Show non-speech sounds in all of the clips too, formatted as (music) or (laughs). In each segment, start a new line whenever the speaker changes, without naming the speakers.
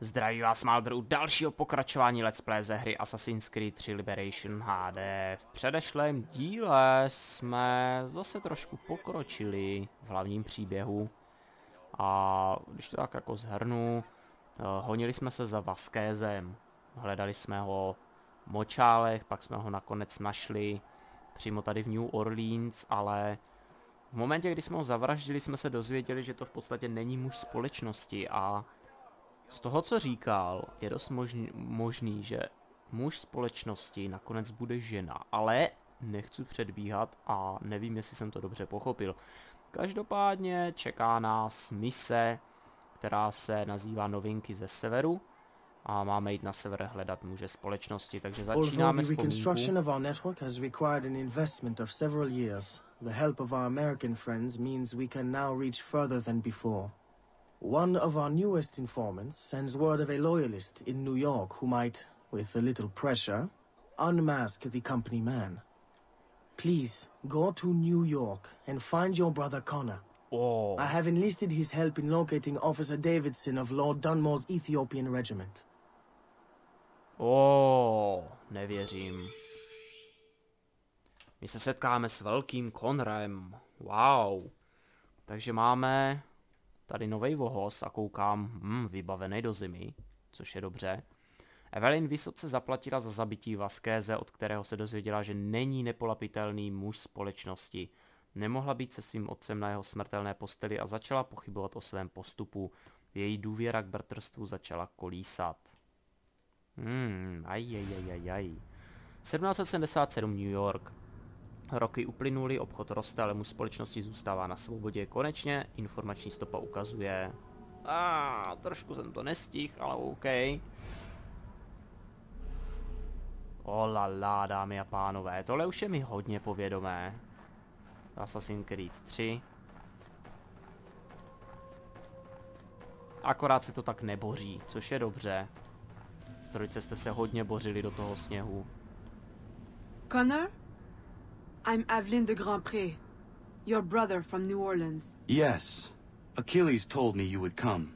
Zdraví vás Maldr u dalšího pokračování Let's Play ze hry Assassin's Creed 3 Liberation HD. V předešlém díle jsme zase trošku pokročili v hlavním příběhu. A když to tak jako zhrnu, eh, honili jsme se za Vaskézem. Hledali jsme ho v močálech, pak jsme ho nakonec našli přímo tady v New Orleans, ale v momentě, kdy jsme ho zavraždili, jsme se dozvěděli, že to v podstatě není muž společnosti a z toho, co říkal, je dost možný, možný, že muž společnosti nakonec bude žena, ale nechci předbíhat a nevím, jestli jsem to dobře pochopil. Každopádně čeká nás mise, která se nazývá Novinky ze severu a máme jít na sever hledat muže společnosti, takže začínáme s
reconstruction of our network has required an investment of several years. The help of our American friends means we can now reach further than before. One of our newest informants sends word of a loyalist in New York who might, with a little pressure, unmask the company man. Please, go to New York and find your brother Connor.
Oh.
I have enlisted his help in locating Officer Davidson of Lord Dunmore's Ethiopian regiment.
Oh, nevěřím. My se setkáme s velkým Konrem. Wow. Takže máme tady nový vohoz a koukám, hm, vybavený do zimy, což je dobře. Evelyn vysoce zaplatila za zabití Vaskéze, od kterého se dozvěděla, že není nepolapitelný muž společnosti. Nemohla být se svým otcem na jeho smrtelné posteli a začala pochybovat o svém postupu. Její důvěra k bratrstvu začala kolísat. Hmm, aj, aj, aj, aj, aj. 1777 New York. Roky uplynuly, obchod roste, ale muž společnosti zůstává na svobodě. Konečně informační stopa ukazuje... A ah, trošku jsem to nestih, ale OK. Olala, dámy a pánové, tohle už je mi hodně povědomé. Assassin's Creed 3. Akorát se to tak neboří, což je dobře. V trojce jste se hodně bořili do toho sněhu.
Connor? I'm Aveline de Grandpré, your brother from New Orleans.
Yes. Achilles told me you would come.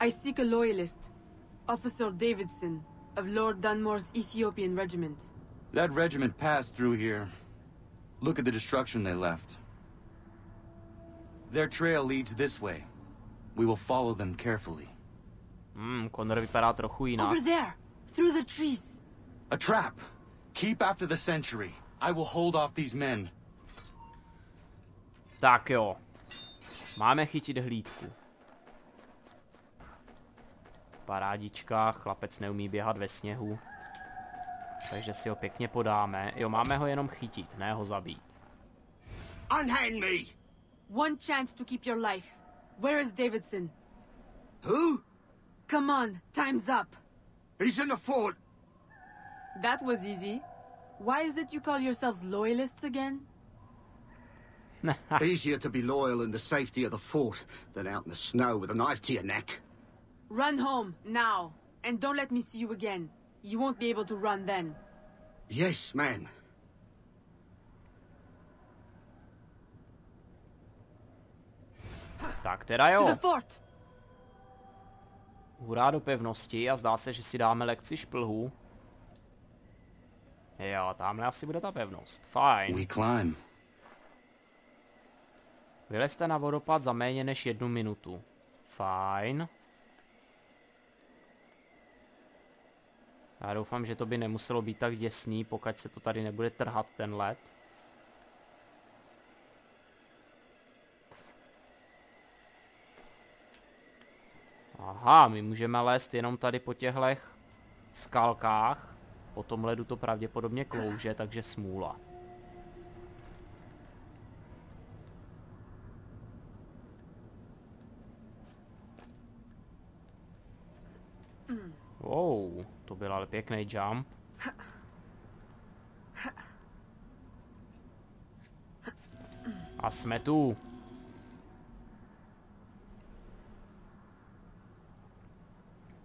I seek a loyalist, Officer Davidson, of Lord Dunmore's Ethiopian regiment.
That regiment passed through here. Look at the destruction they left. Their trail leads this way. We will follow them carefully.
Hmm, Connor vypadá trochu jinak.
Over there, through the trees.
A trap! Keep after the century. I will hold off these men.
Tak jo. Máme chytit hlídku. Parádička, chlapec neumí běhat ve sněhu. Takže si ho pěkně podáme. Jo, máme ho jenom chytit, ne ho zabít.
Unhand me!
One chance to keep your life. Where is Davidson?
Who?
Come on, time's up.
He's in the fort.
That was easy. Why is it you call yourselves loyalists again? (laughs)
Easier to be loyal in the safety of the fort than out in the snow with a knife to your neck.
Run home, now. And don't let me see you again. You won't be able to run then.
Yes, man.
Tak teda
To
jo.
the fort!
Hurá do pevnosti a zdá se, že si dáme lekci šplhu. Jo, tamhle asi bude ta pevnost. Fajn.
We climb.
Vylezte na vodopád za méně než jednu minutu. Fajn. Já doufám, že to by nemuselo být tak děsný, pokud se to tady nebude trhat ten led. Aha, my můžeme lézt jenom tady po těchto skalkách. Po tom ledu to pravděpodobně klouže, takže smůla. Wow, to byl ale pěkný jump. A jsme tu.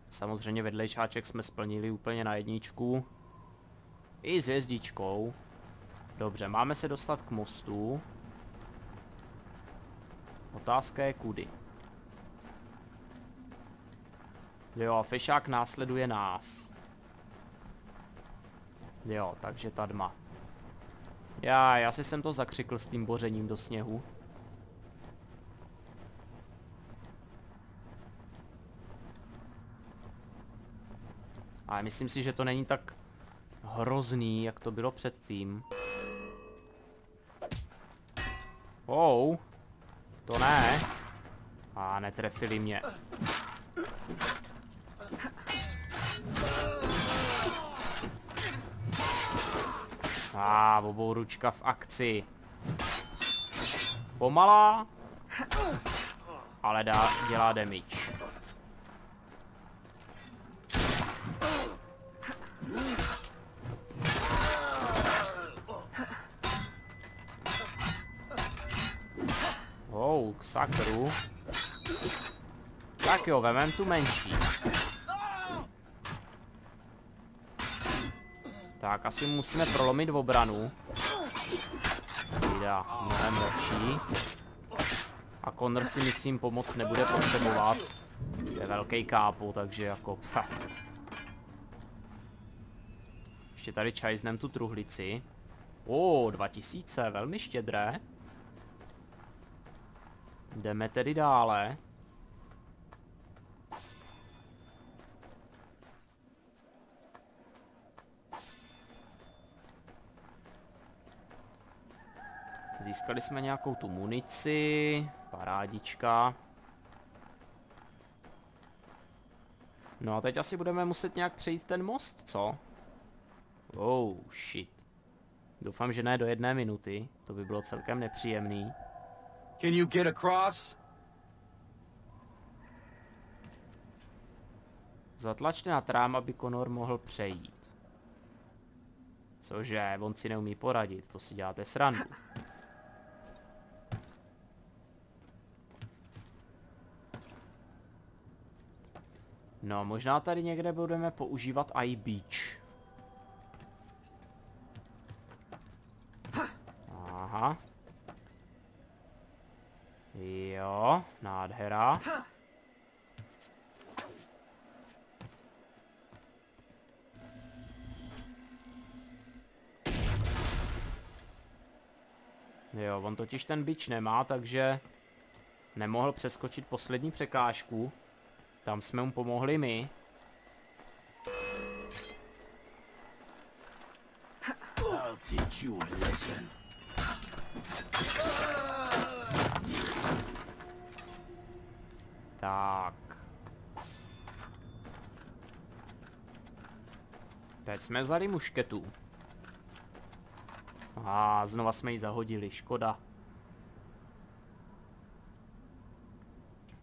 Samozřejmě vedlejšáček jsme splnili úplně na jedničku. I s hvězdičkou. Dobře, máme se dostat k mostu. Otázka je kudy. Jo, a fešák následuje nás. Jo, takže ta dma. Já, já si jsem to zakřikl s tím bořením do sněhu. Ale myslím si, že to není tak hrozný, jak to bylo předtím. Oh, to ne. A netrefili mě. A ah, obou ručka v akci. Pomalá, ale dá, dělá damage. Sakru. Tak jo, vemem tu menší. Tak, asi musíme prolomit obranu. Teda, mnohem lepší. A Connor si myslím pomoc nebude potřebovat. Je velký kápu, takže jako... Ha. Ještě tady čajznem tu truhlici. O, oh, 2000, velmi štědré. Jdeme tedy dále. Získali jsme nějakou tu munici, parádička. No a teď asi budeme muset nějak přejít ten most, co? Oh, shit. Doufám, že ne do jedné minuty, to by bylo celkem nepříjemný.
Can you get across?
Zatlačte na trám, aby Conor mohl přejít. Cože, on si neumí poradit, to si děláte srandu. No, možná tady někde budeme používat iBeach. Aha. Jo, nádhera. Jo, on totiž ten bič nemá, takže nemohl přeskočit poslední překážku. Tam jsme mu pomohli my. I'll teach you a lesson. Jsme vzali mušketu. A znova jsme ji zahodili, škoda.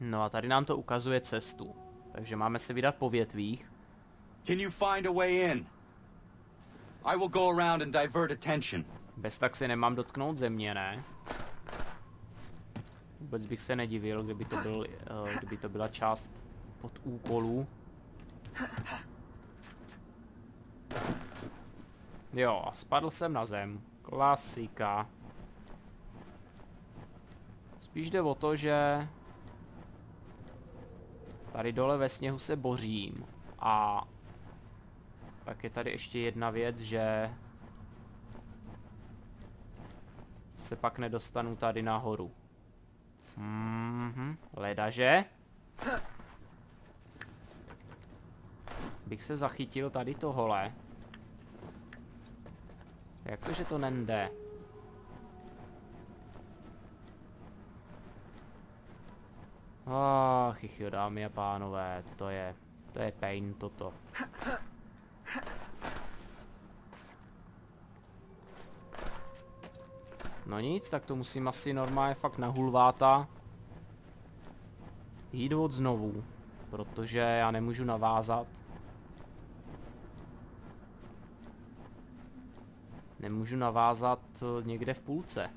No a tady nám to ukazuje cestu. Takže máme se vydat po větvích.
Can you find a way in? I will go around and divert attention.
Bez tak se nemám dotknout země, ne? Vůbec bych se nedivil, kdyby to, byl, uh, kdyby to byla část pod úkolů. Jo, spadl jsem na zem. Klasika. Spíš jde o to, že tady dole ve sněhu se bořím. A pak je tady ještě jedna věc, že se pak nedostanu tady nahoru. Mhm, ledaže. Bych se zachytil tady tohle. Jak to, že to nende? Ach, jo, dámy a pánové, to je, to je pain toto. No nic, tak to musím asi normálně fakt na hulváta jít od znovu, protože já nemůžu navázat. nemůžu navázat eh, někde v půlce.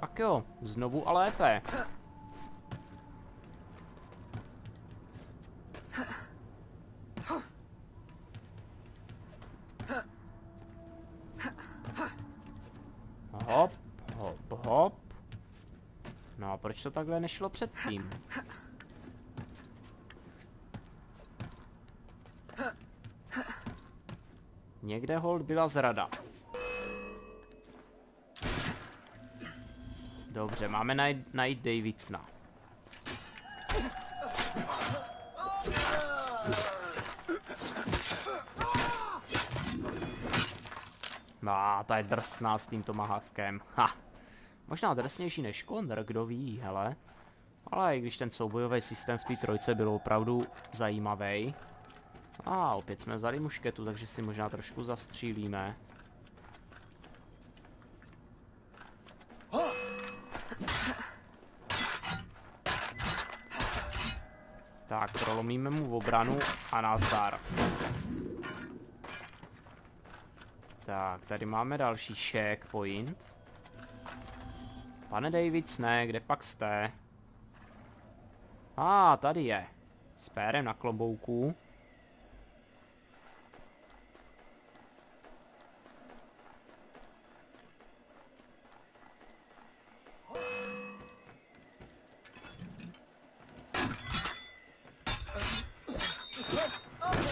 Tak jo, znovu a lépe. Hop, hop, hop. No a proč to takhle nešlo předtím? Někde hold byla zrada. Dobře, máme najít, najít Davidsona. No, ta je drsná s tím tomahawkem. Ha. Možná drsnější než Connor, kdo ví, hele. Ale i když ten soubojový systém v té trojce byl opravdu zajímavý. A opět jsme vzali mušketu, takže si možná trošku zastřílíme. Tak, prolomíme mu v obranu a nazdar. Tak, tady máme další checkpoint. Pane Davids, ne, kde pak jste? A, ah, tady je. S pérem na klobouku.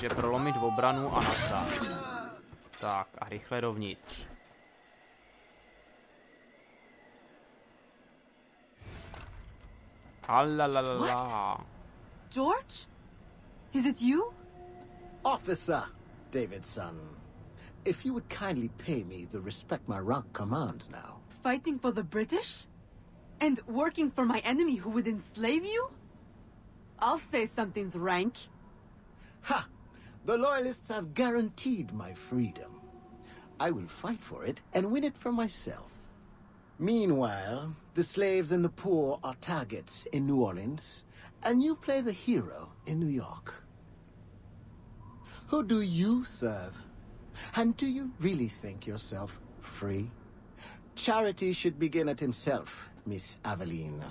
Takže prolomit obranu a nazdar. Tak a rychle dovnitř. What?
George? Is it you?
Officer Davidson. If you would kindly pay me the respect my rank commands now.
Fighting for the British? And working for my enemy who would enslave you? I'll say something's rank.
Ha! The Loyalists have guaranteed my freedom. I will fight for it and win it for myself. Meanwhile, the slaves and the poor are targets in New Orleans, and you play the hero in New York. Who do you serve? And do you really think yourself free? Charity should begin at himself, Miss Aveline.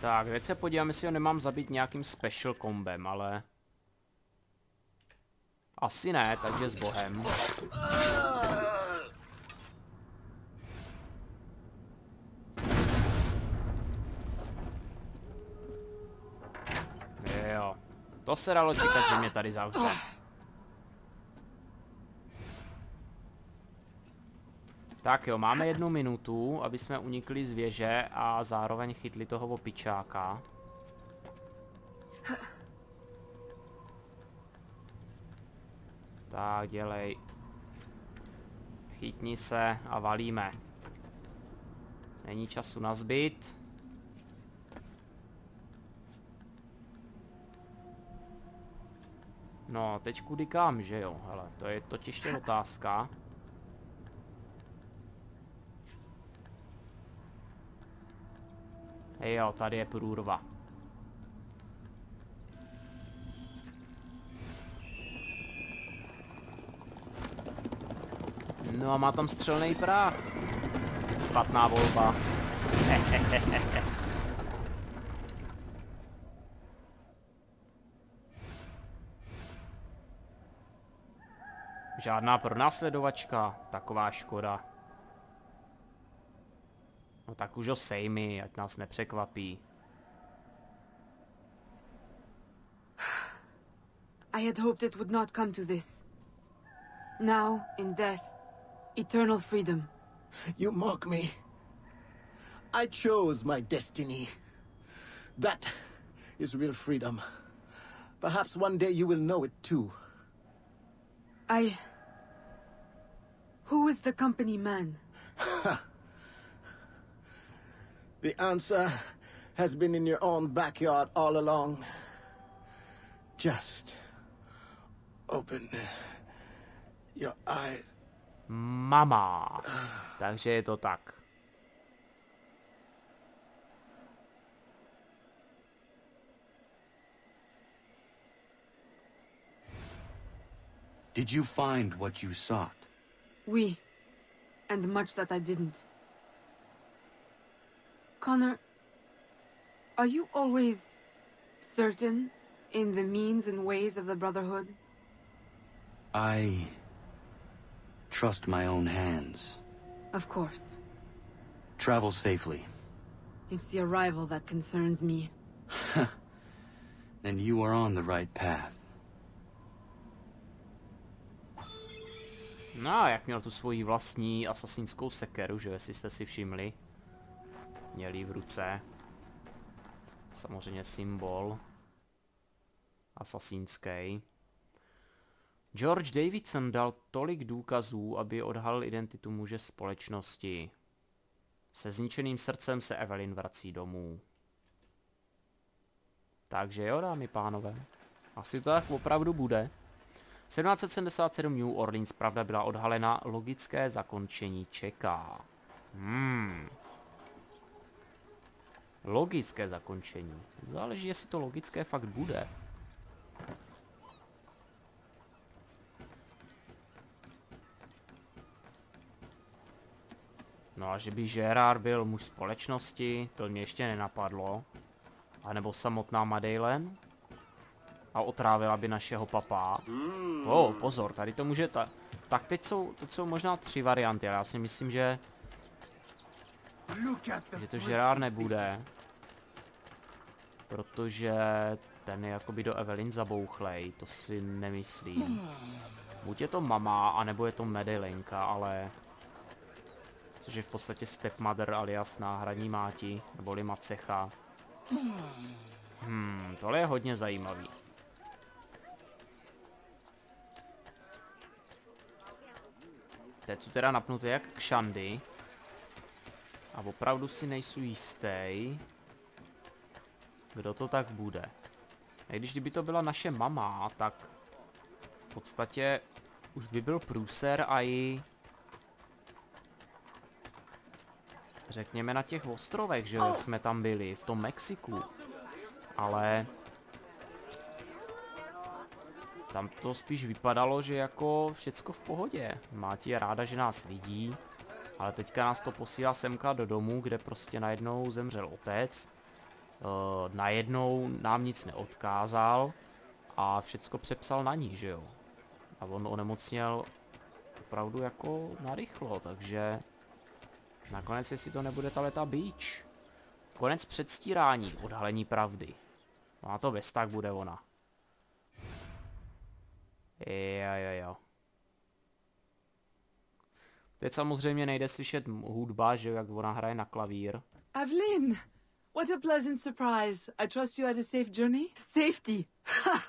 Tak, teď se podívám, jestli ho nemám zabít nějakým special kombem, ale... Asi ne, takže s bohem. Jo, to se dalo čekat, že mě tady zavře. Tak jo, máme jednu minutu, aby jsme unikli z věže a zároveň chytli toho opičáka. Tak, dělej. Chytni se a valíme. Není času na zbyt. No, teď kudy kam, že jo? Hele, to je totiž otázka. Jo, tady je průrva. No a má tam střelný práh. Špatná volba. (laughs) Žádná pronásledovačka, taková škoda. No tak už ho sej mi, ať nás nepřekvapí.
I had hoped it would not come to this. Now, in death, eternal freedom.
You mock me. I chose my destiny. That is real freedom. Perhaps one day you will know it too.
I... Who is the company man? (laughs)
The answer has been in your own backyard all along. Just open your eyes.
Mama. Takže je to tak.
Did you find what you sought?
We. And much that I didn't. Connor, are you always certain in the means and ways of the Brotherhood?
I trust my own hands.
Of course.
Travel safely.
It's the arrival that concerns me. (laughs)
Then you are on the right path.
No a jak měl tu svoji vlastní asasínskou sekeru, že jo, jestli jste si všimli. Měl ji v ruce. Samozřejmě symbol. Asasínský. George Davidson dal tolik důkazů, aby odhalil identitu muže společnosti. Se zničeným srdcem se Evelyn vrací domů. Takže jo, dámy pánové. Asi to tak opravdu bude. 1777 New Orleans pravda byla odhalena, logické zakončení čeká. Hmm. Logické zakončení. Záleží, jestli to logické fakt bude. No a že by Gerard byl muž společnosti, to mě ještě nenapadlo. A nebo samotná Madeleine? A otrávila by našeho papá. Oh, pozor, tady to může ta... Tak teď jsou, teď jsou možná tři varianty, ale já si myslím, že... Že to Gerard nebude. Protože ten je jakoby do Evelyn zabouchlej, to si nemyslím. Buď je to mama, anebo je to Medelinka, ale... Což je v podstatě stepmother alias náhradní máti, neboli macecha. Hmm, tohle je hodně zajímavý. Teď jsou teda napnuté jak kšandy. A opravdu si nejsou jistý, kdo to tak bude. A když kdyby to byla naše mama, tak v podstatě už by byl průser a i řekněme na těch ostrovech, že jak jsme tam byli, v tom Mexiku. Ale tam to spíš vypadalo, že jako všecko v pohodě. Máti je ráda, že nás vidí, ale teďka nás to posílá semka do domu, kde prostě najednou zemřel otec. Uh, najednou nám nic neodkázal a všecko přepsal na ní, že jo. A on onemocněl opravdu jako narychlo, takže nakonec jestli to nebude ta leta beach. Konec předstírání, odhalení pravdy. No a to bez tak bude ona. Jo, jo, jo. Teď samozřejmě nejde slyšet hudba, že jak ona hraje na klavír.
Evelyn, what a pleasant surprise. I trust you had a safe journey?
Safety! Ha!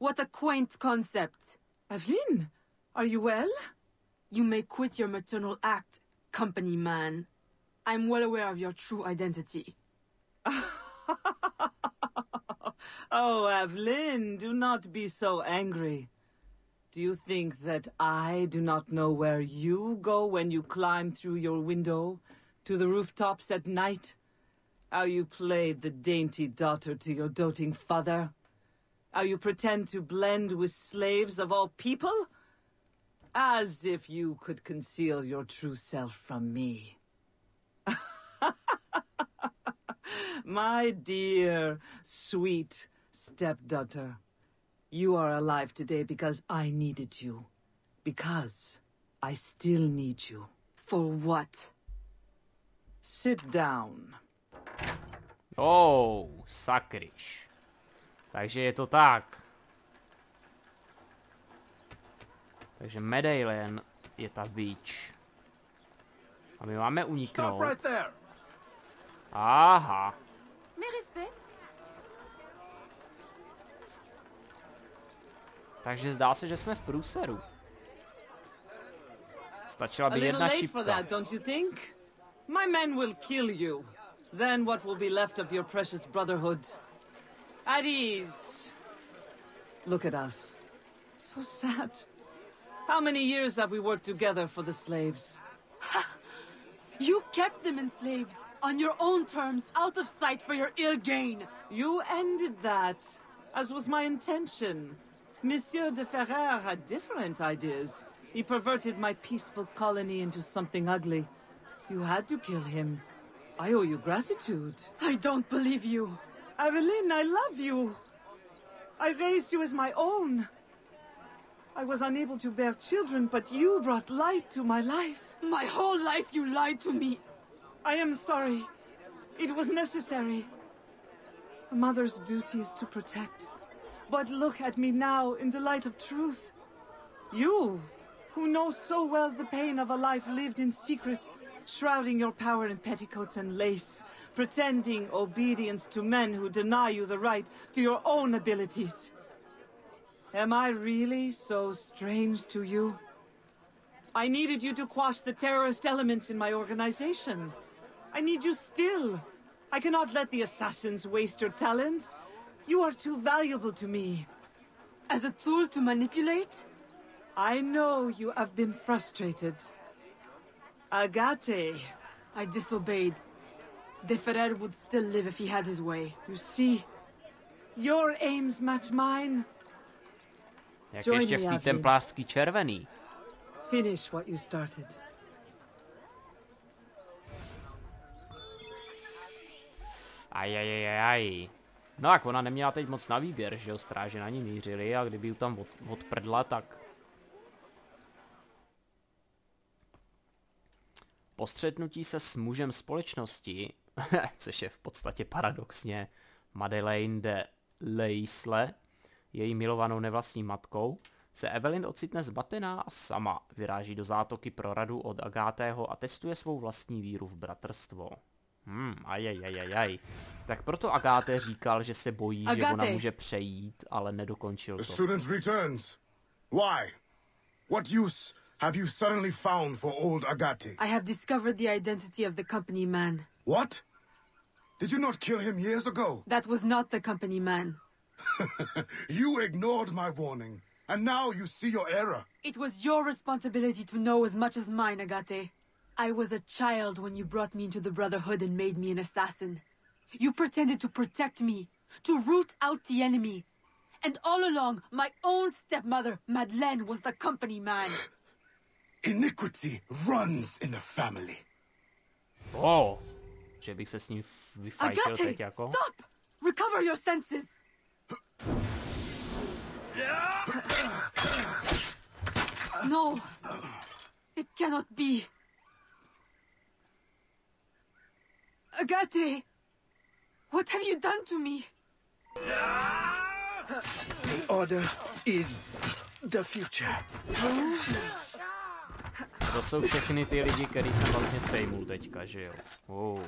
What a quaint concept!
Evelyn, are you well?
You may quit your maternal act, company man. I'm well aware of your true identity. (laughs)
oh, Evelyn, do not be so angry. Do you think that I do not know where you go when you climb through your window to the rooftops at night? How you played the dainty daughter to your doting father? How you pretend to blend with slaves of all people? As if you could conceal your true self from me. (laughs) My dear, sweet stepdaughter. You are alive today because I needed you. Because I still need you.
For what?
Sit down.
Oh, sakryš. Takže je to tak. Takže Medailen je ta beach. A my máme uniknout. Aha. Takže zdá se, že jsme v průseru. Stačila
A
by
little
jedna
late for
šipka.
that, don't you think? My men will kill you. Then what will be left of your precious brotherhood? At ease. Look at us. So sad. How many years have we worked together for the slaves?
You kept them enslaved on your own terms, out of sight for your ill gain.
You ended that, as was my intention. Monsieur de Ferrer had different ideas. He perverted my peaceful colony into something ugly. You had to kill him. I owe you gratitude.
I don't believe you.
Evelyn, I love you. I raised you as my own. I was unable to bear children, but you brought light to my life.
My whole life you lied to me.
I am sorry. It was necessary. A mother's duty is to protect. But look at me now in the light of truth. You, who know so well the pain of a life lived in secret, shrouding your power in petticoats and lace, pretending obedience to men who deny you the right to your own abilities. Am I really so strange to you? I needed you to quash the terrorist elements in my organization. I need you still. I cannot let the assassins waste your talents. You are too valuable to me.
As a tool to manipulate?
I know you have been frustrated. Agate,
I disobeyed. De Ferrer would still live if he had his way.
you see, your aims match mine.
Jak
Join
ještě v
me,
té
Avril.
templářský červený.
Finish what you started.
Ajajajaj. No tak ona neměla teď moc na výběr, že jo, stráže na ní mířili a kdyby ju tam od, odprdla, tak... Po střetnutí se s mužem společnosti, (laughs) což je v podstatě paradoxně Madeleine de Leisle, její milovanou nevlastní matkou, se Evelyn ocitne zbatená a sama vyráží do zátoky pro radu od Agátého a testuje svou vlastní víru v bratrstvo. Hmm, ajajajajaj. Tak proto Agáte říkal, že se bojí, že ona může přejít, ale nedokončil
The
to.
student returns. Why? What use have you suddenly found for old Agati?
I have discovered the identity of the company man.
What? Did you not kill him years ago?
That was not the company man. (laughs)
You ignored my warning, and now you see your error.
It was your responsibility to know as much as mine, Agate. I was a child when you brought me into the Brotherhood and made me an assassin. You pretended to protect me, to root out the enemy. And all along, my own stepmother, Madeleine, was the company man.
Iniquity runs in the family.
Oh, že bych se s ním f- vyfajčil
Agate,
teď jako.
stop! Recover your senses! No, it cannot be. Agate, what have you done to me?
The order is the future.
To jsou všechny ty lidi, který jsem vlastně sejmul teďka, že jo. Oh.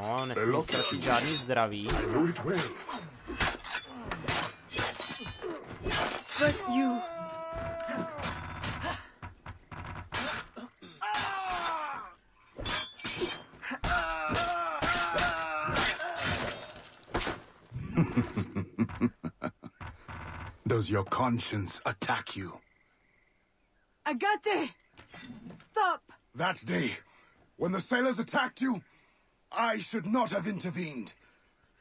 No, nesmí ztratit žádný zdraví.
But you.
Does your conscience attack you?
Agate! Stop!
That day, when the sailors attacked you, I should not have intervened.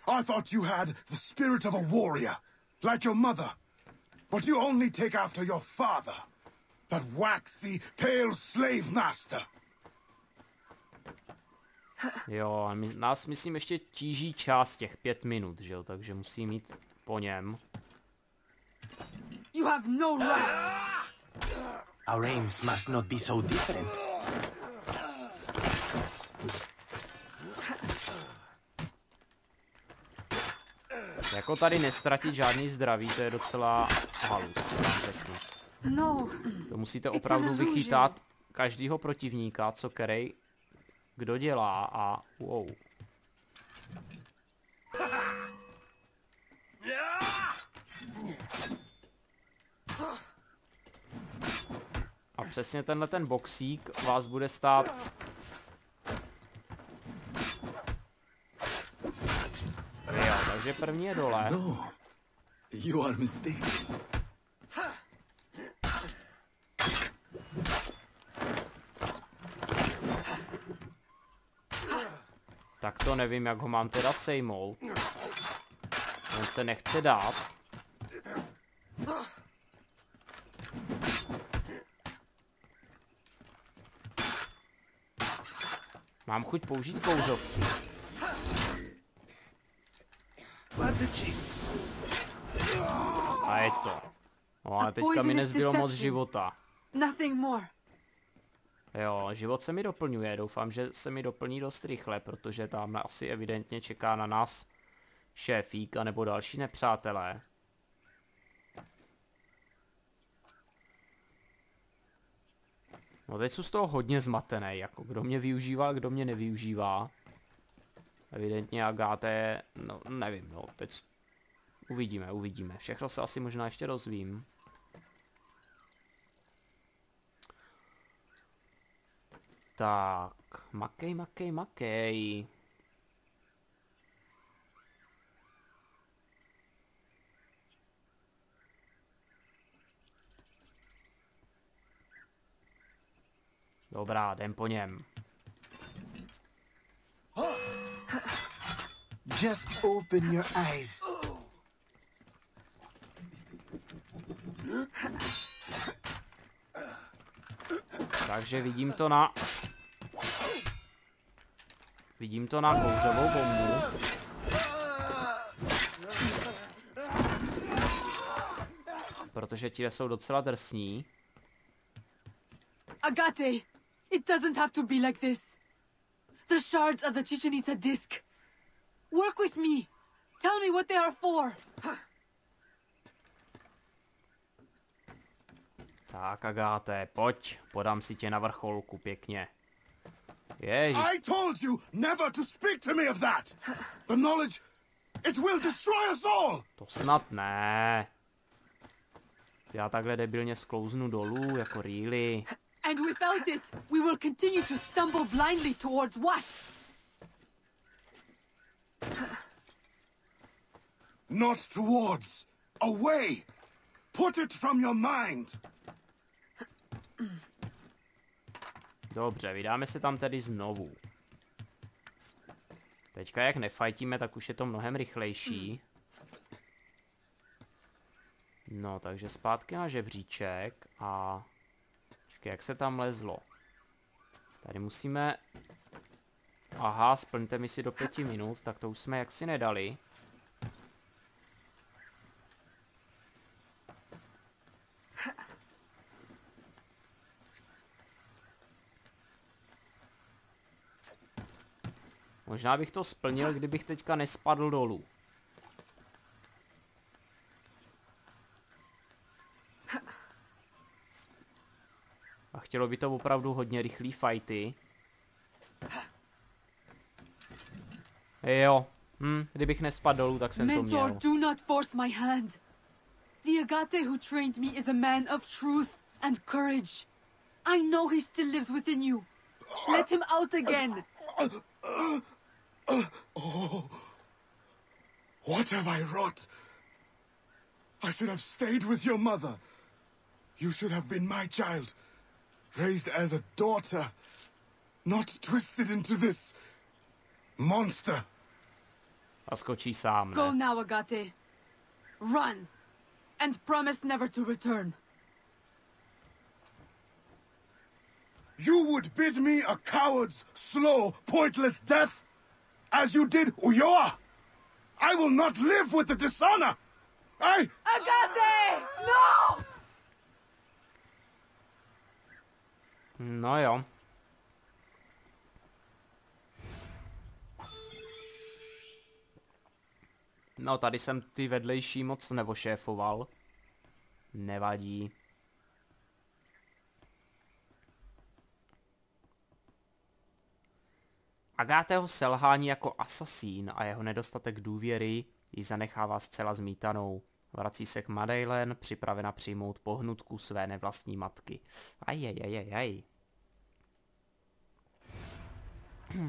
I thought you had the spirit of a warrior, like your mother. But you only take after your father, that waxy, pale slave master. (laughs)
Jo, a my, nás myslím ještě tíží čas těch pět minut, že jo, takže musí mít po něm.
You have no right!
Our aims must not be so different.
Jako tady nestratit žádný zdraví, to je docela halus, řeknu.
No,
To musíte opravdu vychytat každýho protivníka, co který kdo dělá a wow. Přesně tenhle ten boxík vás bude stát Jo, takže první je dole.
No, you are mistaken.
Tak to nevím, jak ho mám teda sejmout. On se nechce dát. Mám chuť použít kouřovku. A je to. No ale teďka mi nezbylo moc života. Jo, život se mi doplňuje, doufám, že se mi doplní dost rychle, protože tam asi evidentně čeká na nás šéfík nebo další nepřátelé. No teď jsou z toho hodně zmatený, jako kdo mě využívá, kdo mě nevyužívá. Evidentně Agáte, no nevím, no teď uvidíme, uvidíme. Všechno se asi možná ještě rozvím. Tak, makej, makej, makej. Dobrá, jdem po něm.
Just open your eyes.
Takže vidím to na... Vidím to na kouřovou bombu. Protože ti jsou docela drsní.
Agate, it doesn't have to be like this. The shards of the Chichen Itza disc. Work with me. Tell me what they are for.
Tak, Agáte, pojď, podám si tě na vrcholku pěkně. Ježiš,
I told you never to speak to me of that! The knowledge, it will destroy us all!
to snad ne. Já takhle debilně sklouznu dolů, jako really.
And without it, we will continue to stumble blindly towards what?
Not towards. Away! Put it from your mind!
Dobře, vydáme se tam tedy znovu. Teďka jak nefajtíme, tak už je to mnohem rychlejší. No, takže zpátky na žebříček a... Počkej, jak se tam lezlo? Tady musíme... Aha, splňte mi si do pěti minut, tak to už jsme jaksi nedali. Možná bych to splnil, kdybych teďka nespadl dolů. Chtělo by to opravdu hodně rychlý fighty. Jo, hm, kdybych nespadl dolů, tak jsem to
Mentor,
měl.
do not force my hand. The Agate who trained me is a man of truth and courage. I know he still lives within you. Let him out again.
What have I wrought? I should have stayed with your mother. You should have been my child, raised as a daughter, not twisted into this monster.
A skočí sám,
Go
ne?
now, Agate. Run. And promise never to return.
You would bid me a coward's slow, pointless death? As you did Uyoa? I will not live with the dishonor! I...
Agate! No!
No jo. No, tady jsem ty vedlejší moc nevošéfoval. Nevadí. Agáteho selhání jako asasín a jeho nedostatek důvěry ji zanechává zcela zmítanou. Vrací se k Madeleine, připravena přijmout pohnutku své nevlastní matky. Ajajajajaj. Pardon. Aj, (coughs)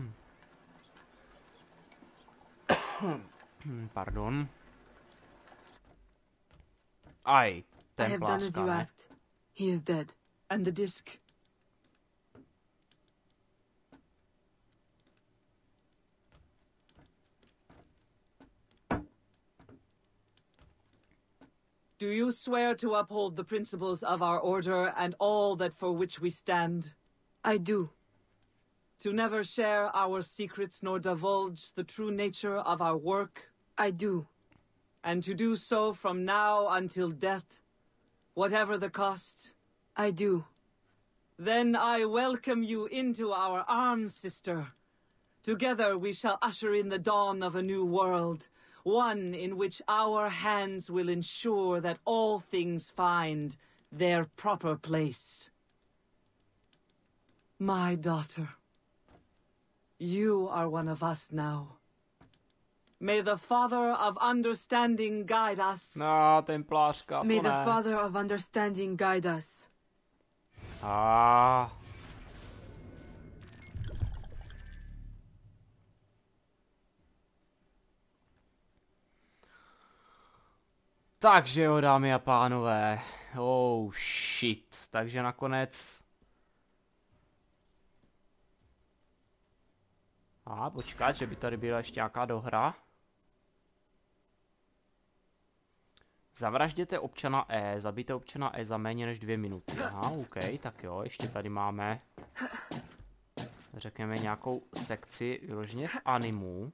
I have done as you
ne?
asked. He is dead.
And the disc? Do you swear to uphold the principles of our order and all that for which we stand?
I do.
To never share our secrets nor divulge the true nature of our work?
I do.
And to do so from now until death, whatever the cost?
I do.
Then I welcome you into our arms, sister. Together we shall usher in the dawn of a new world, one in which our hands will ensure that all things find their proper place. My daughter, you are one of us now. May the Father of Understanding guide us.
No, templářka,
May the. Father of Understanding guide us.
A. Takže jo, dámy a pánové. Oh shit. Takže nakonec... A počkat, že by tady byla ještě nějaká dohra. Zavražděte občana E, zabijte občana E za méně než dvě minuty. Aha, OK, tak jo, ještě tady máme, řekněme, nějakou sekci vyloženě v animu.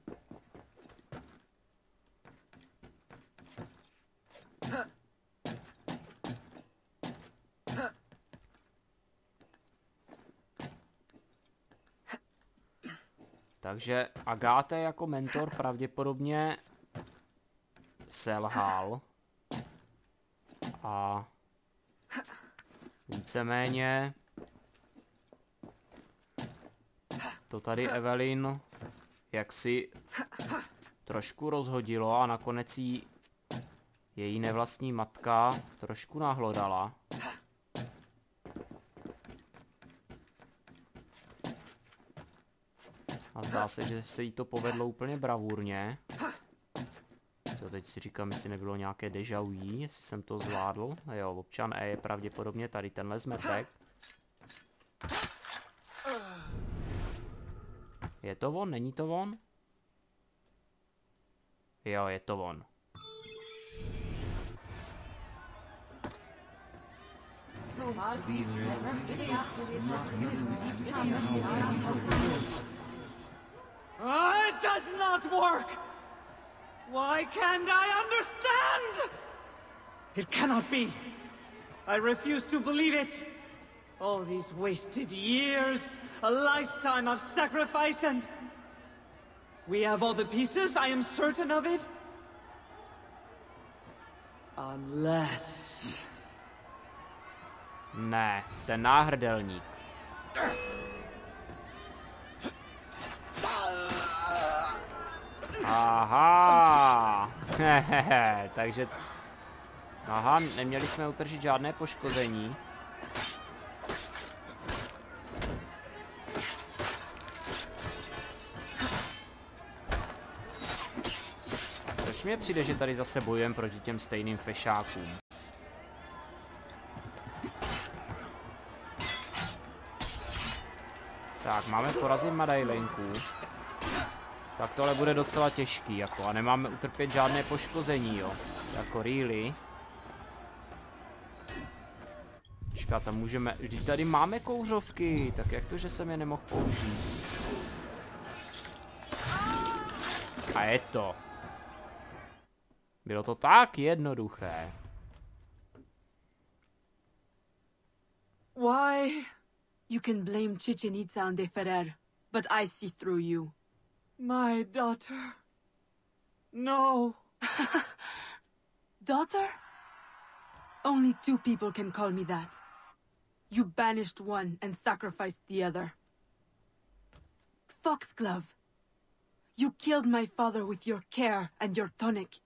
Takže Agáte jako mentor pravděpodobně selhal. A víceméně to tady Evelyn jaksi trošku rozhodilo a nakonec jí její nevlastní matka trošku nahlodala. Zdá se, že se jí to povedlo úplně bravurně. To teď si říkám, jestli nebylo nějaké deja vu, jestli jsem to zvládl. A jo, občan E je pravděpodobně tady tenhle zmetek. Je to on? Není to on? Jo, je to on.
Ah, it does not work! Why can't I understand? It cannot be. I refuse to believe it. All these wasted years, a lifetime of sacrifice, and. We have all the pieces, I am certain of it. Unless.
Ne, ten náhrdelník. Aha, hehehe, (laughs) takže... Aha, neměli jsme utržit žádné poškození. Proč mě přijde, že tady zase bojujeme proti těm stejným fešákům? Tak, máme porazit Madailenku. Tak tohle bude docela těžký, jako, a nemáme utrpět žádné poškození, jo. Jako really. Počkat, tam můžeme, vždyť tady máme kouřovky, tak jak to, že jsem je nemohl použít? A je to. Bylo to tak jednoduché.
Why?
You can blame Chichen Itza and de Ferrer, but I see through you.
My daughter. No. (laughs)
Daughter? Only two people can call me that. You banished one and sacrificed the other. Foxglove. You killed my father with your care and your tonic.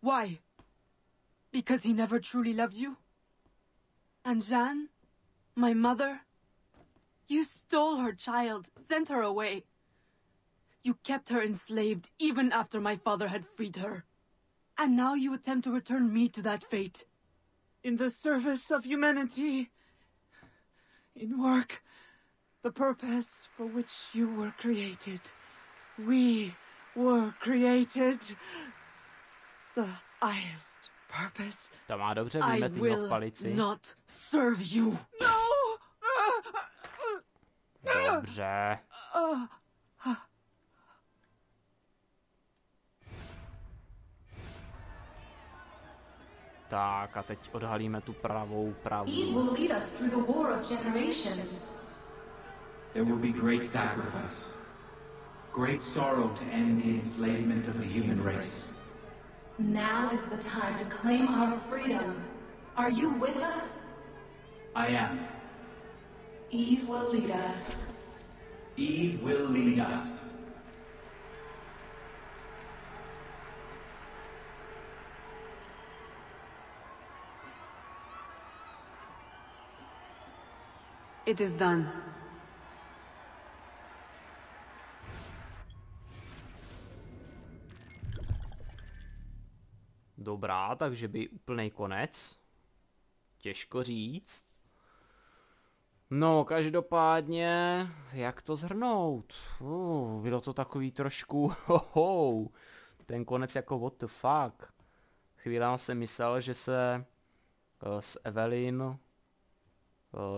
Why? Because he never truly loved you? And Jeanne? My mother? You stole her child, sent her away. You kept her enslaved even after my father had freed her. And now you attempt to return me to that fate.
In the service of humanity. In work. The purpose for which you were created. We were created. The highest purpose.
To má dobře
I
v
will
palici.
not serve you.
No!
Dobře. Uh, uh, Tak a teď odhalíme tu pravou
Eve
pravdu.
will lead us through the war of generations.
There will be great sacrifice, great sorrow to end the enslavement of the human race.
Now is the time to claim our freedom. Are you with us?
I am.
Eve will lead us.
Eve will lead us.
It is done.
Dobrá, takže by úplný konec. Těžko říct. No, každopádně, jak to zhrnout? Uh, bylo to takový trošku, (laughs) hoho, ten konec jako what the fuck. Chvílám jsem myslel, že se uh, s Evelyn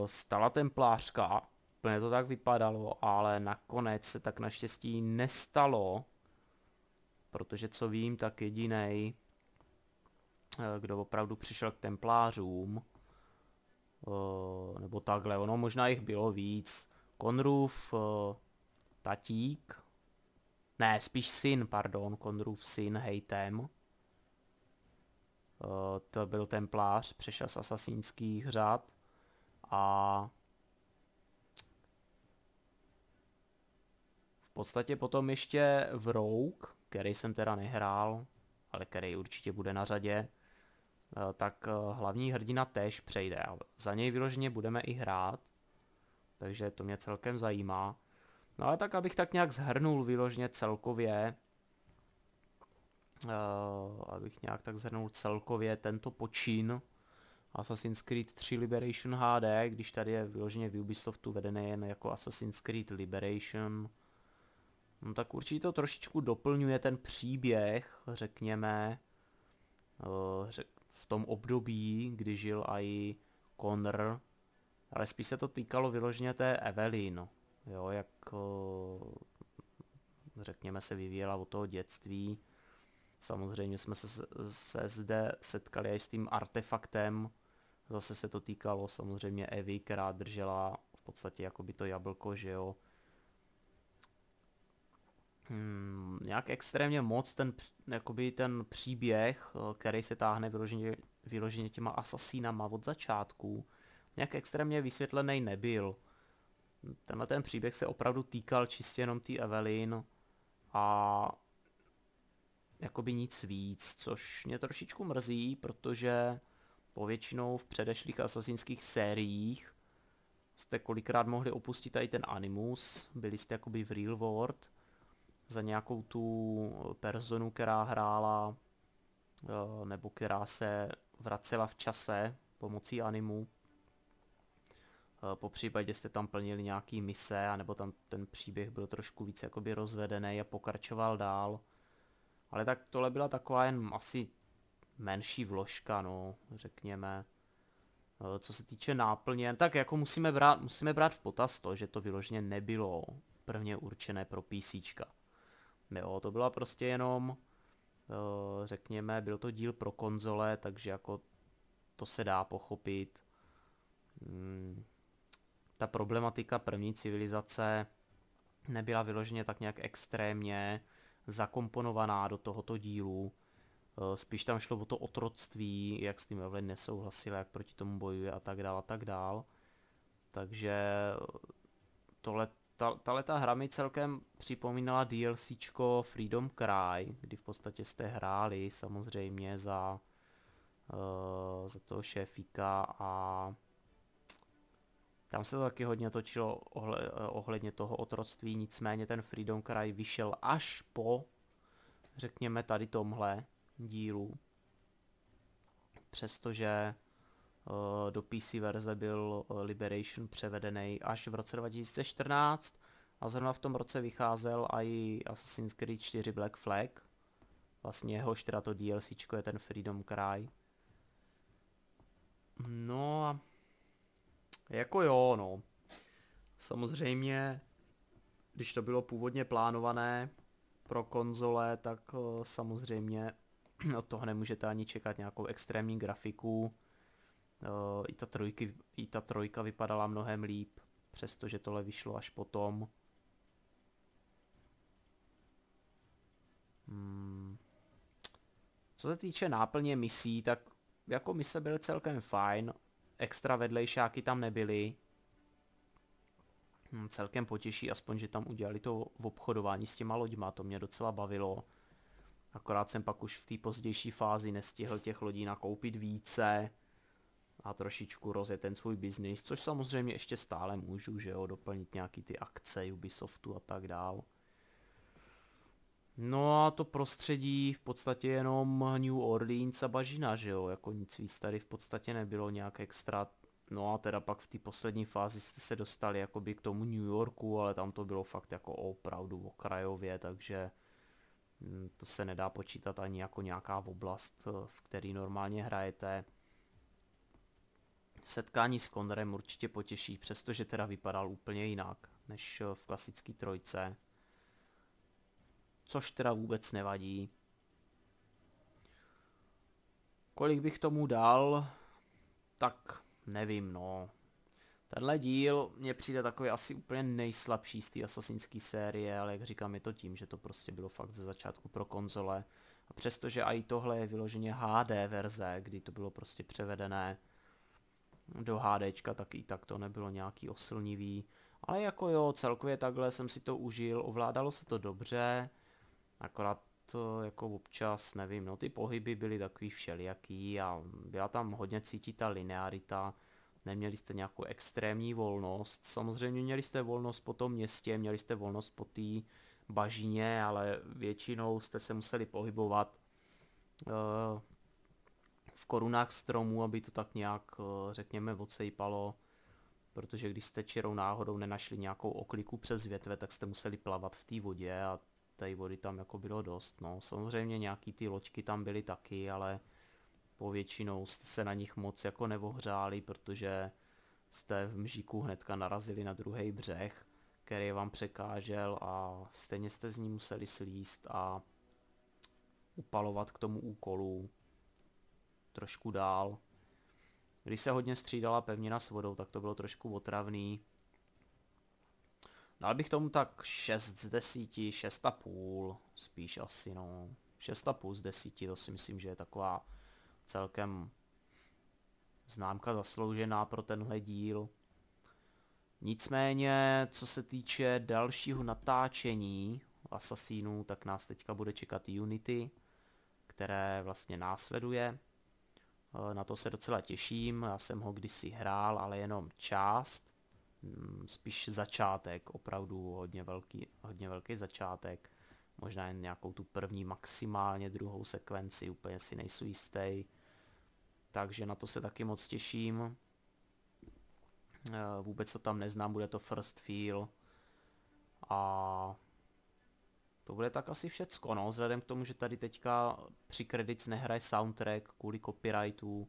stala templářka. Úplně to tak vypadalo, ale nakonec se tak naštěstí nestalo. Protože co vím, tak jedinej, eh, kdo opravdu přišel k templářům, eh, nebo takhle, ono možná jich bylo víc. Konrův eh, tatík, ne, spíš syn, pardon, Konrův syn Hejtem, to byl templář, přešel z asasínských řad a v podstatě potom ještě v Rogue, který jsem teda nehrál, ale který určitě bude na řadě, eh, tak eh, hlavní hrdina tež přejde a za něj vyloženě budeme i hrát, takže to mě celkem zajímá. No ale tak abych tak nějak zhrnul vyloženě celkově, uh, abych nějak tak zhrnul celkově tento počin Assassin's Creed 3 Liberation HD, když tady je vyloženě v Ubisoftu vedené jen jako Assassin's Creed Liberation, No tak určitě to trošičku doplňuje ten příběh, řekněme, eh, v tom období, kdy žil i Connor, ale spíš se to týkalo vyloženě té Evelyn, jo, jak eh, řekněme se vyvíjela od toho dětství. Samozřejmě jsme se, se zde setkali i s tím artefaktem, zase se to týkalo samozřejmě Evy, která držela v podstatě jako by to jablko, že jo, hmm, nějak extrémně moc ten, jakoby ten příběh, eh, který se táhne vyloženě, vyloženě těma asasínama od začátku, nějak extrémně vysvětlený nebyl. Tenhle ten příběh se opravdu týkal čistě jenom té Evelyn a jakoby nic víc, což mě trošičku mrzí, protože povětšinou v předešlých asasinských sériích jste kolikrát mohli opustit tady ten Animus, byli jste jakoby v Real World, za nějakou tu personu, která hrála eh, nebo která se vracela v čase pomocí animu. Eh, po případě jste tam plnili nějaký mise, anebo tam ten příběh byl trošku víc jakoby rozvedený a pokračoval dál. Ale tak tohle byla taková jen asi menší vložka, no, řekněme. Eh, co se týče náplně, tak jako musíme brát, musíme brát v potaz to, že to vyloženě nebylo prvně určené pro PCčka. Jo, to byla prostě jenom, eh, řekněme, byl to díl pro konzole, takže jako to se dá pochopit. Hmm, ta problematika první civilizace nebyla vyloženě tak nějak extrémně zakomponovaná do tohoto dílu. Eh, spíš tam šlo o to otroctví, jak s tím Evelyn nesouhlasila, jak proti tomu bojuje a tak dál a tak dál. Takže tohle ta, ta hra mi celkem připomínala DLCčko Freedom Cry, kdy v podstatě jste hráli samozřejmě za, uh, za toho šéfíka a tam se to taky hodně točilo ohle, eh, ohledně toho otroctví, nicméně ten Freedom Cry vyšel až po, řekněme tady tomhle dílu, přestože Eh, do PC verze byl eh, Liberation převedený až v roce 2014 a zrovna v tom roce vycházel i Assassin's Creed 4 Black Flag. Vlastně jehož teda to DLC je ten Freedom Cry. No a jako jo, no. Samozřejmě, když to bylo původně plánované pro konzole, tak uh, samozřejmě (clears throat) od toho nemůžete ani čekat nějakou extrémní grafiku. I ta, trojky, I ta trojka vypadala mnohem líp, přestože tohle vyšlo až potom. Hmm. Co se týče náplně misí, tak jako mise byly celkem fajn. Extra vedlejšáky tam nebyly. Hmm, celkem potěší, aspoň, že tam udělali to v obchodování s těma loďma, to mě docela bavilo. Akorát jsem pak už v té pozdější fázi nestihl těch lodí nakoupit více a trošičku rozjet ten svůj biznis, což samozřejmě ještě stále můžu, že jo, doplnit nějaký ty akce Ubisoftu a tak dál. No a to prostředí v podstatě jenom New Orleans a Bažina, že jo, jako nic víc tady v podstatě nebylo nějak extra. No a teda pak v té poslední fázi jste se dostali jakoby k tomu New Yorku, ale tam to bylo fakt jako opravdu okrajově, takže to se nedá počítat ani jako nějaká oblast, v který normálně hrajete. Setkání s Connorem určitě potěší, přestože teda vypadal úplně jinak než v klasické trojce což teda vůbec nevadí. Kolik bych tomu dal, tak nevím no. Tenhle díl mně přijde takový asi úplně nejslabší z té asasinské série, ale jak říkám je to tím, že to prostě bylo fakt ze začátku pro konzole. A přestože i tohle je vyloženě HD verze, kdy to bylo prostě převedené do HDčka, tak i tak to nebylo nějaký oslnivý. Ale jako jo, celkově takhle jsem si to užil, ovládalo se to dobře, Akorát to jako občas, nevím, no ty pohyby byly takový všelijaký a byla tam hodně cítit ta linearita, neměli jste nějakou extrémní volnost, samozřejmě měli jste volnost po tom městě, měli jste volnost po té bažině, ale většinou jste se museli pohybovat uh, v korunách stromů, aby to tak nějak, uh, řekněme, odsejpalo, protože když jste čirou náhodou nenašli nějakou okliku přes větve, tak jste museli plavat v té vodě a té vody tam jako bylo dost. No. Samozřejmě nějaký ty loďky tam byly taky, ale povětšinou jste se na nich moc jako nevohřáli, protože jste v mžíku hnedka narazili na druhý břeh, který vám překážel a stejně jste z ní museli slíst a upalovat k tomu úkolu trošku dál. Když se hodně střídala pevnina s vodou, tak to bylo trošku otravný, Dal bych tomu tak 6 z 10, 6,5 spíš asi no. 6,5 z 10, to si myslím, že je taková celkem známka zasloužená pro tenhle díl. Nicméně, co se týče dalšího natáčení Assassinu, tak nás teďka bude čekat Unity, které vlastně následuje. E, na to se docela těším, já jsem ho kdysi hrál, ale jenom část. Mm, spíš začátek, opravdu hodně velký, hodně velký začátek. Možná jen nějakou tu první maximálně druhou sekvenci, úplně si nejsou jistý. Takže na to se taky moc těším. Eh, vůbec to tam neznám, bude to first feel. A to bude tak asi všecko, no, vzhledem k tomu, že tady teďka při credits nehraje soundtrack kvůli copyrightu,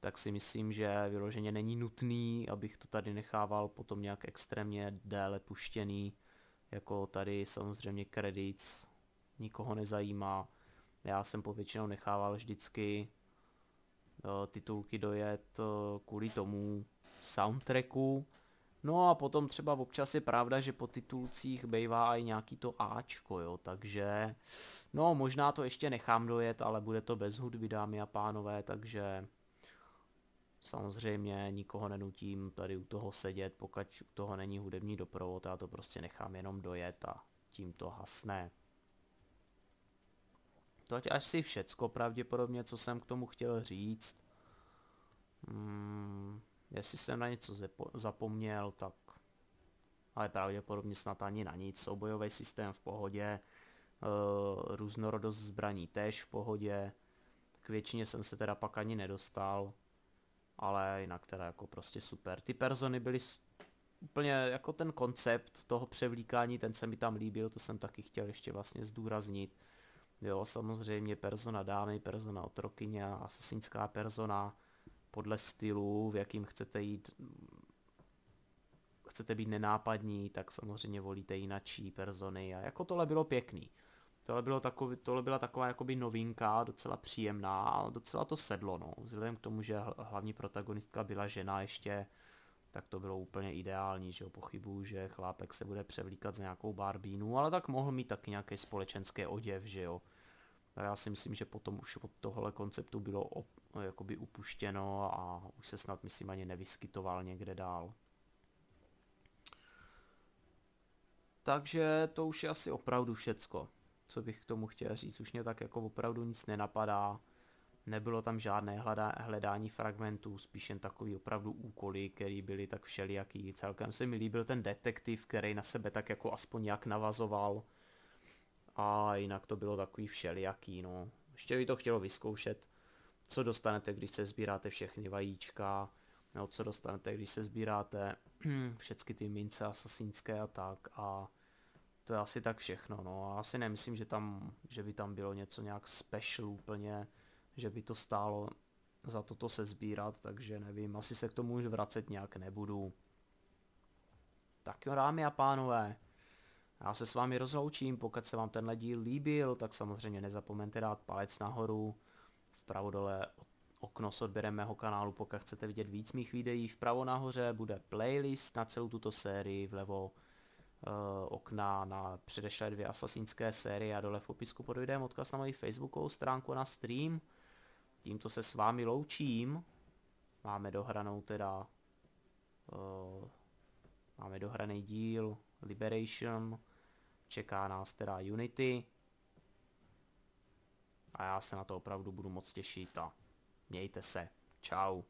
tak si myslím, že vyloženě není nutný, abych to tady nechával potom nějak extrémně déle puštěný, jako tady samozřejmě credits, nikoho nezajímá. Já jsem povětšinou nechával vždycky titulky dojet uh, kvůli tomu soundtracku, No a potom třeba občas je pravda, že po titulcích bývá i nějaký to Ačko, jo, takže no možná to ještě nechám dojet, ale bude to bez hudby, dámy a pánové, takže Samozřejmě nikoho nenutím tady u toho sedět, pokud u toho není hudební doprovod, já to prostě nechám jenom dojet a tím to hasne. Toť asi všecko pravděpodobně, co jsem k tomu chtěl říct. Hmm, jestli jsem na něco zapomněl, tak... Ale pravděpodobně snad ani na nic. Soubojový systém v pohodě, uh, různorodost zbraní též v pohodě. K většině jsem se teda pak ani nedostal ale jinak teda jako prostě super. Ty persony byly úplně jako ten koncept toho převlíkání, ten se mi tam líbil, to jsem taky chtěl ještě vlastně zdůraznit. Jo, samozřejmě persona dámy, persona otrokyně, asasinská persona podle stylu, v jakým chcete jít, chcete být nenápadní, tak samozřejmě volíte jinačí persony a jako tohle bylo pěkný. Tohle, bylo takový, tohle byla taková jakoby novinka, docela příjemná a docela to sedlo, no. Vzhledem k tomu, že hlavní protagonistka byla žena ještě, tak to bylo úplně ideální, že jo, pochybuju, že chlápek se bude převlíkat z nějakou barbínu, ale tak mohl mít taky nějaké společenské oděv, že jo. A já si myslím, že potom už od tohle konceptu bylo op, jakoby upuštěno a už se snad myslím ani nevyskytoval někde dál. Takže to už je asi opravdu všecko, co bych k tomu chtěl říct. Už mě tak jako opravdu nic nenapadá. Nebylo tam žádné hledá, hledání fragmentů, spíš jen takový opravdu úkoly, které byly tak všelijaký. Celkem se mi líbil ten detektiv, který na sebe tak jako aspoň jak navazoval. A jinak to bylo takový všelijaký, no. Ještě by to chtělo vyzkoušet, co dostanete, když se sbíráte všechny vajíčka, nebo co dostanete, když se sbíráte (clears throat) všechny ty mince asasínské a tak a to je asi tak všechno, no a asi nemyslím, že tam, že by tam bylo něco nějak special úplně, že by to stálo za toto se sbírat, takže nevím, asi se k tomu už vracet nějak nebudu. Tak jo, dámy a pánové, já se s vámi rozloučím, pokud se vám tenhle díl líbil, tak samozřejmě nezapomeňte dát palec nahoru, vpravo dole okno s odběrem mého kanálu, pokud chcete vidět víc mých videí, vpravo nahoře bude playlist na celou tuto sérii, vlevo uh, okna na předešlé dvě asasínské série a dole v popisku pod videem odkaz na moji facebookovou stránku na stream. Tímto se s vámi loučím. Máme dohranou teda... Uh, máme dohraný díl Liberation. Čeká nás teda Unity. A já se na to opravdu budu moc těšit a mějte se. Čau.